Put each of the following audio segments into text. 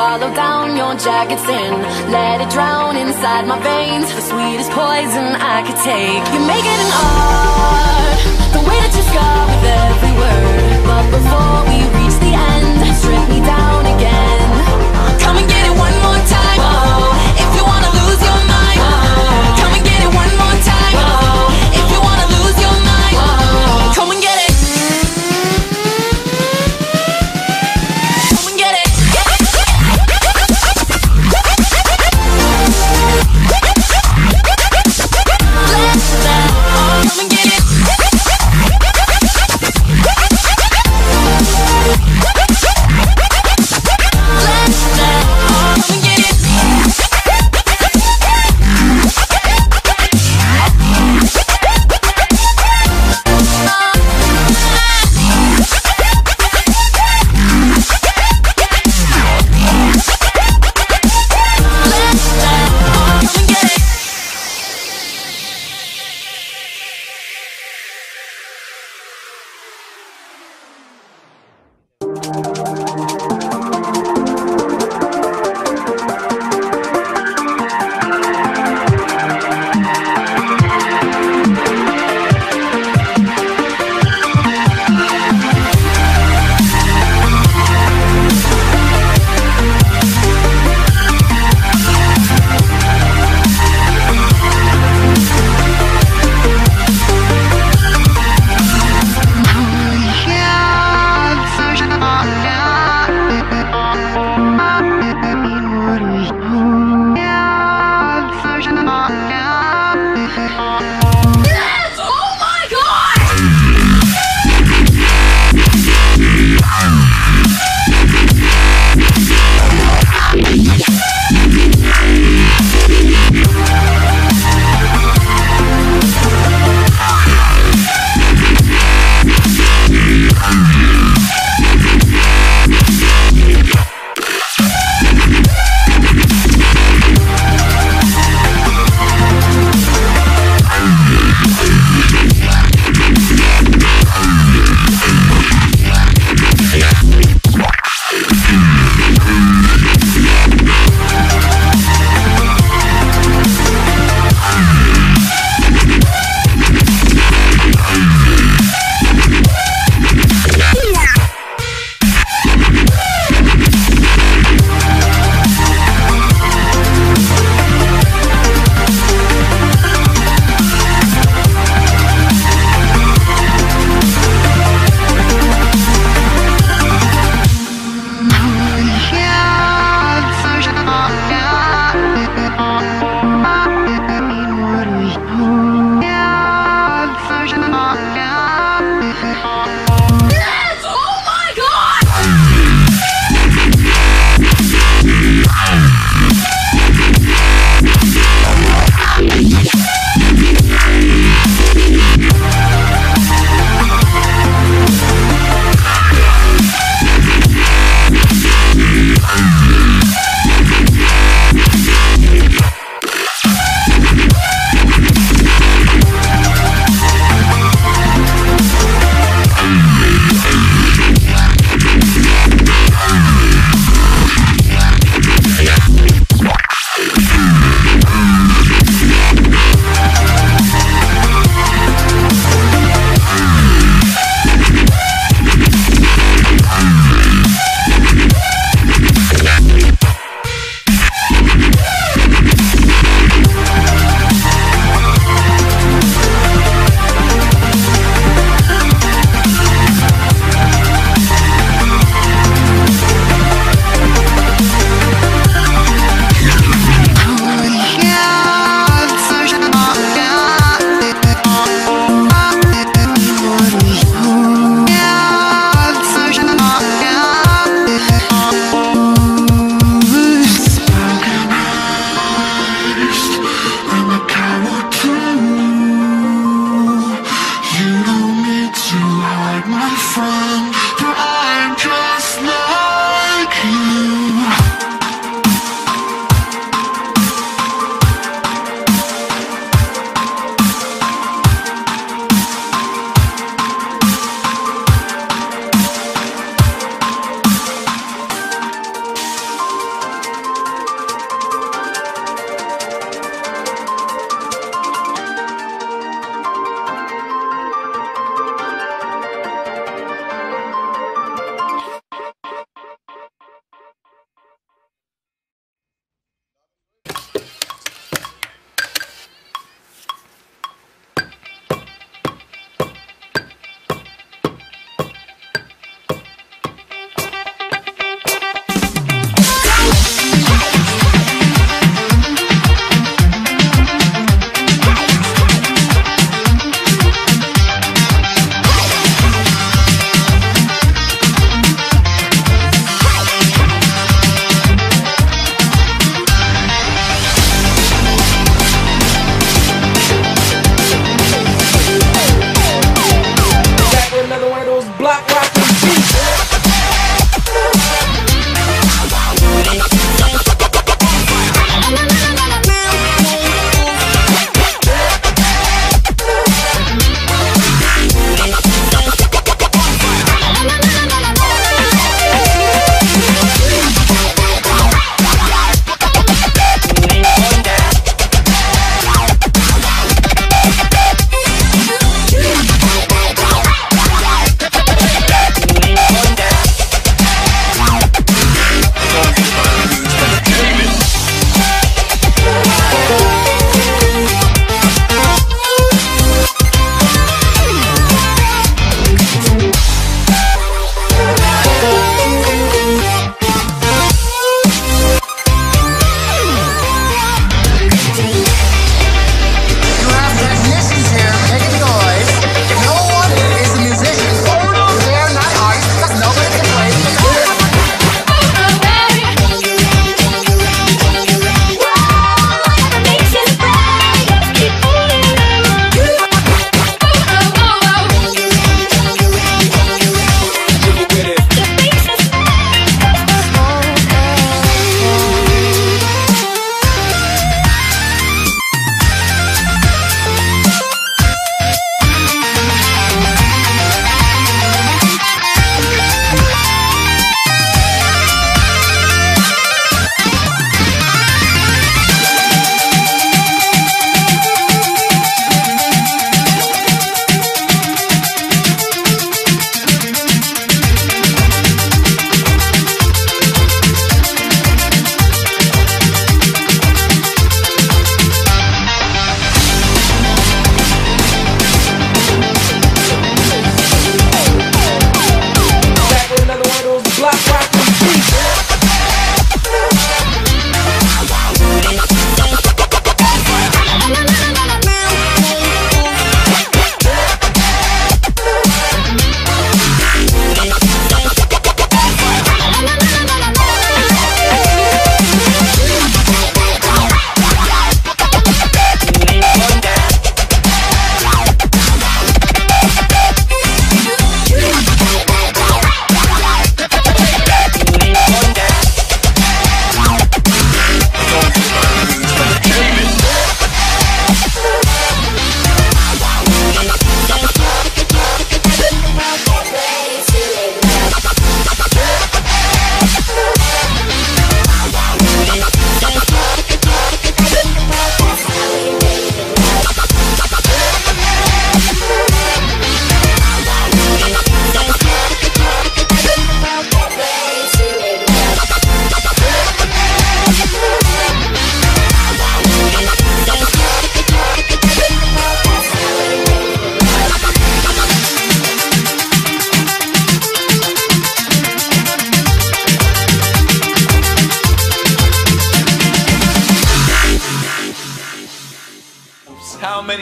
Swallow down your jacket's sin. Let it drown inside my veins. The sweetest poison I could take. You make it an art. The way that you scar with every word. But before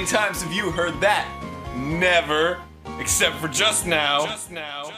times have you heard that? Never. Except for just now. Just now.